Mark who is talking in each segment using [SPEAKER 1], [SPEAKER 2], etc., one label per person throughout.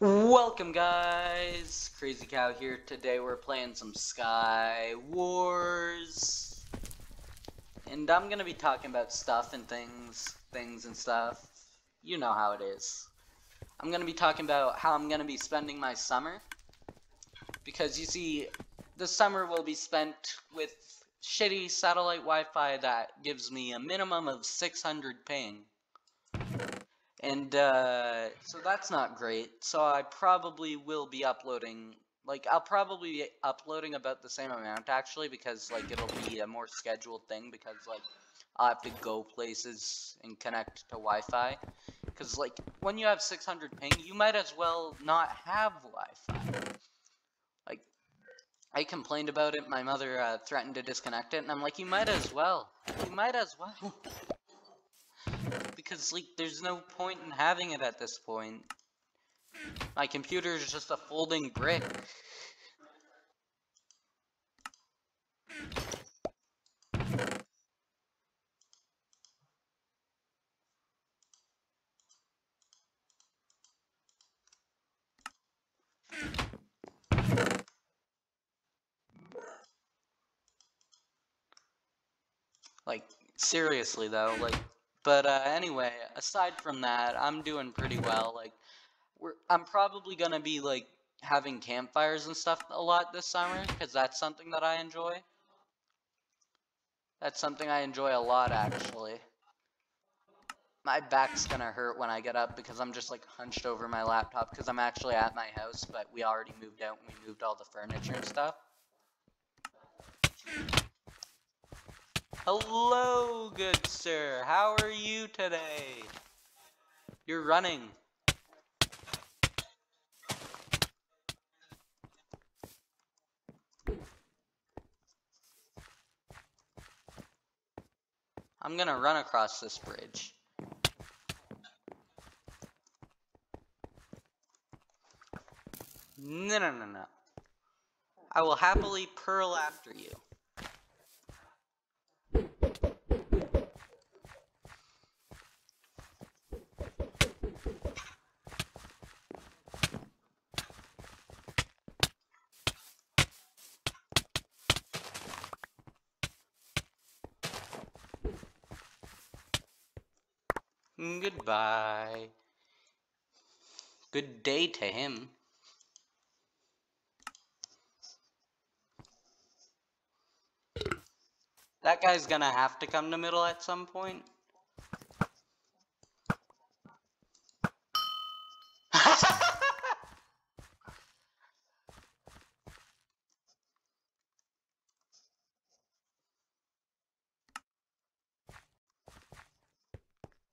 [SPEAKER 1] Welcome guys, Crazy Cow here. Today we're playing some Sky Wars. And I'm gonna be talking about stuff and things, things and stuff. You know how it is. I'm gonna be talking about how I'm gonna be spending my summer. Because you see, the summer will be spent with shitty satellite Wi-Fi that gives me a minimum of 600 ping. And uh, so that's not great. So I probably will be uploading, like I'll probably be uploading about the same amount actually because like it'll be a more scheduled thing because like I'll have to go places and connect to Wi-Fi. Because like when you have 600 ping, you might as well not have Wi-Fi. Like I complained about it, my mother uh, threatened to disconnect it, and I'm like, you might as well. You might as well. because like there's no point in having it at this point. My computer is just a folding brick. Like, seriously though, like, but uh, anyway, aside from that, I'm doing pretty well. Like, we're I'm probably gonna be like having campfires and stuff a lot this summer because that's something that I enjoy. That's something I enjoy a lot, actually. My back's gonna hurt when I get up because I'm just like hunched over my laptop because I'm actually at my house, but we already moved out and we moved all the furniture and stuff. Hello, good sir. How are you today? You're running. I'm gonna run across this bridge. No, no, no, no. I will happily pearl after you. Goodbye. Good day to him. That guy's gonna have to come to middle at some point.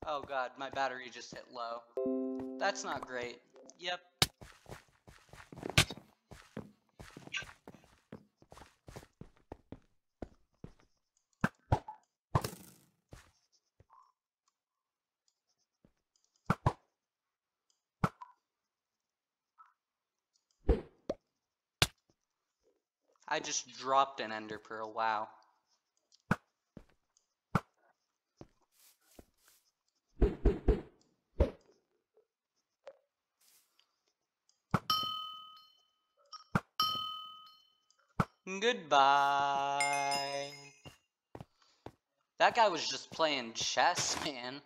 [SPEAKER 1] Oh god, my battery just hit low. That's not great. Yep. I just dropped an ender pearl, wow. Goodbye. That guy was just playing chess, man.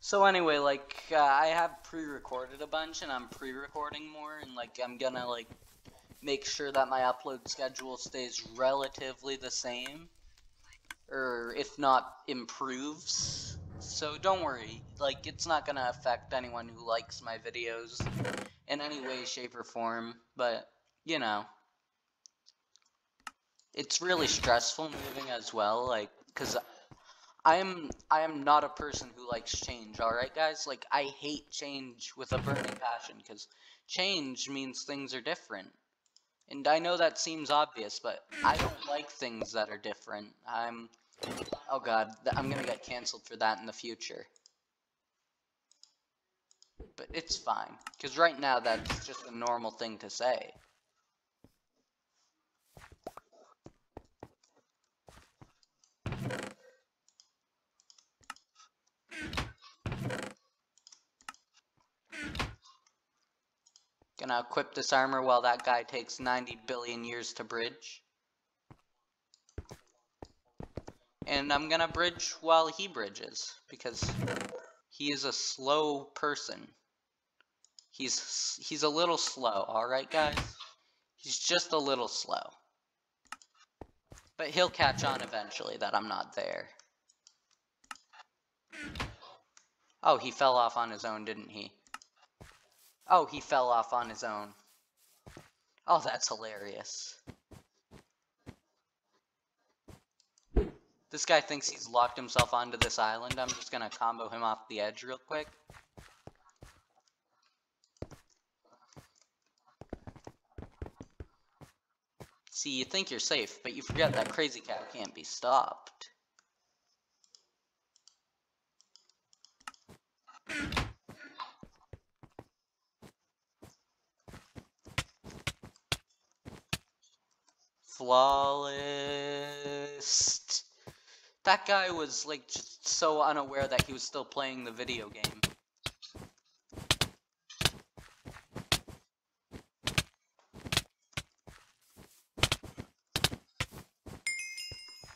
[SPEAKER 1] So anyway, like, uh, I have pre-recorded a bunch, and I'm pre-recording more, and, like, I'm gonna, like, make sure that my upload schedule stays relatively the same. Or, if not, improves. So don't worry, like, it's not gonna affect anyone who likes my videos in any way, shape, or form, but you know, it's really stressful moving as well, like, cause I am, I am not a person who likes change, alright guys? Like, I hate change with a burning passion, cause change means things are different. And I know that seems obvious, but I don't like things that are different. I'm, oh god, I'm gonna get cancelled for that in the future. But it's fine, because right now that's just a normal thing to say. Gonna equip this armor while that guy takes 90 billion years to bridge. And I'm gonna bridge while he bridges, because he is a slow person. He's he's a little slow, alright guys? He's just a little slow. But he'll catch on eventually that I'm not there. Oh, he fell off on his own, didn't he? Oh, he fell off on his own. Oh, that's hilarious. This guy thinks he's locked himself onto this island. I'm just gonna combo him off the edge real quick. See, you think you're safe, but you forget that crazy cow can't be stopped. Flawless. That guy was like just so unaware that he was still playing the video game.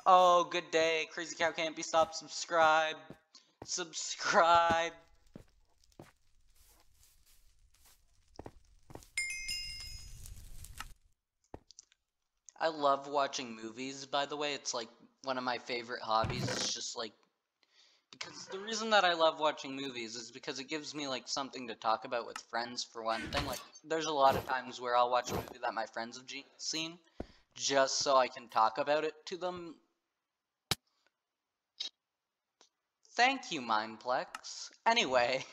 [SPEAKER 1] Oh, good day. Crazy Cow can't be stopped. Subscribe. Subscribe. I love watching movies, by the way. It's like one of my favorite hobbies. It's just like because the reason that I love watching movies is because it gives me like something to talk about with friends for one thing. Like there's a lot of times where I'll watch a movie that my friends have seen just so I can talk about it to them. Thank you, Mindplex. Anyway.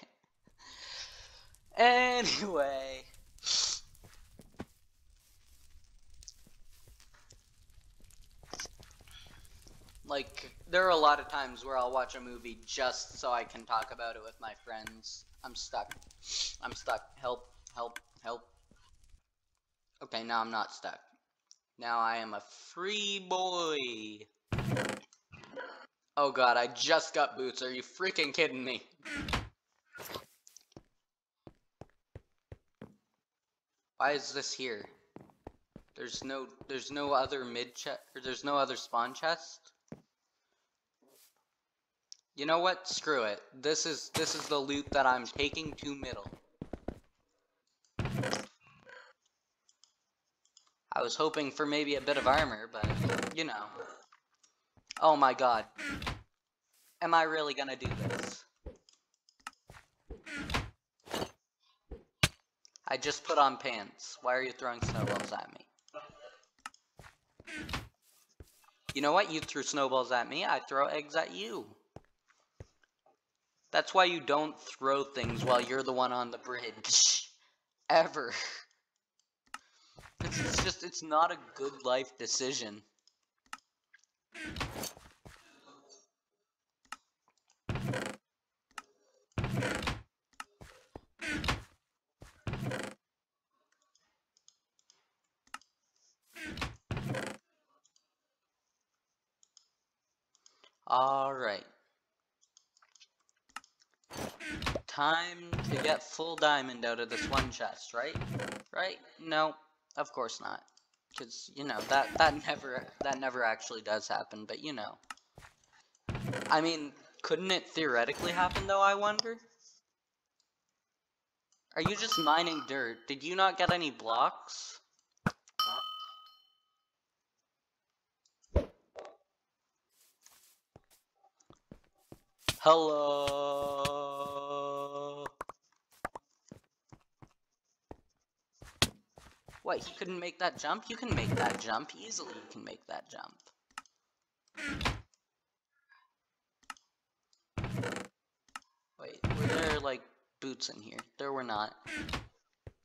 [SPEAKER 1] anyway. Like, there are a lot of times where I'll watch a movie just so I can talk about it with my friends. I'm stuck. I'm stuck. Help, help, help. Okay, now I'm not stuck. Now I am a free boy. Oh god, I just got boots. Are you freaking kidding me? Why is this here? There's no, there's no other mid chest, or there's no other spawn chest? You know what? Screw it. This is this is the loot that I'm taking to middle. I was hoping for maybe a bit of armor, but you know. Oh my god. Am I really gonna do this? I just put on pants. Why are you throwing snowballs at me? You know what? You threw snowballs at me, I throw eggs at you. That's why you don't throw things while you're the one on the bridge. Ever. It's, just, it's not a good life decision. Alright. Time to get full diamond out of this one chest, right? Right? No, of course not. Because, you know, that, that never, that never actually does happen, but you know. I mean, couldn't it theoretically happen though, I wonder? Are you just mining dirt? Did you not get any blocks? Hello. What, he couldn't make that jump? You can make that jump. Easily you can make that jump. Wait, were there, like, boots in here? There were not.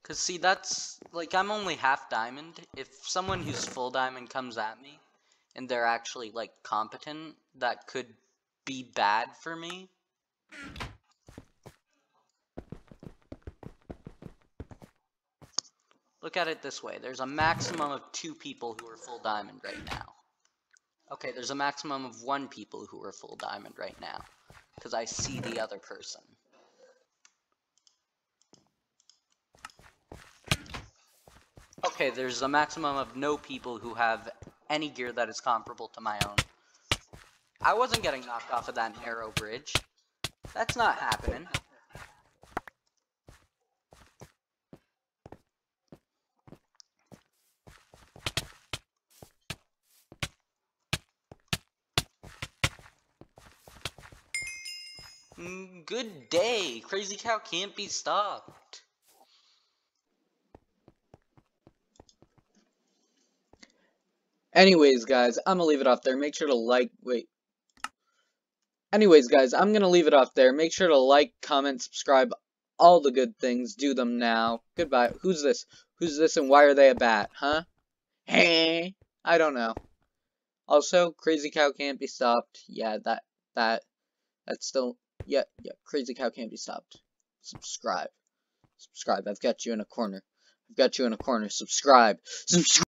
[SPEAKER 1] Because, see, that's, like, I'm only half diamond. If someone who's full diamond comes at me, and they're actually, like, competent, that could be bad for me. Look at it this way. There's a maximum of two people who are full diamond right now. Okay, there's a maximum of one people who are full diamond right now. Because I see the other person. Okay, there's a maximum of no people who have any gear that is comparable to my own. I wasn't getting knocked off of that narrow bridge. That's not happening. Mm, good day. Crazy Cow can't be stopped.
[SPEAKER 2] Anyways, guys, I'm gonna leave it off there. Make sure to like, wait. Anyways, guys, I'm gonna leave it off there. Make sure to like, comment, subscribe, all the good things. Do them now. Goodbye. Who's this? Who's this and why are they a bat, huh? Hey, I don't know. Also, Crazy Cow can't be stopped. Yeah, that, that, that's still, yeah, yeah, Crazy Cow can't be stopped. Subscribe. Subscribe. I've got you in a corner. I've got you in a corner. Subscribe. Subscribe.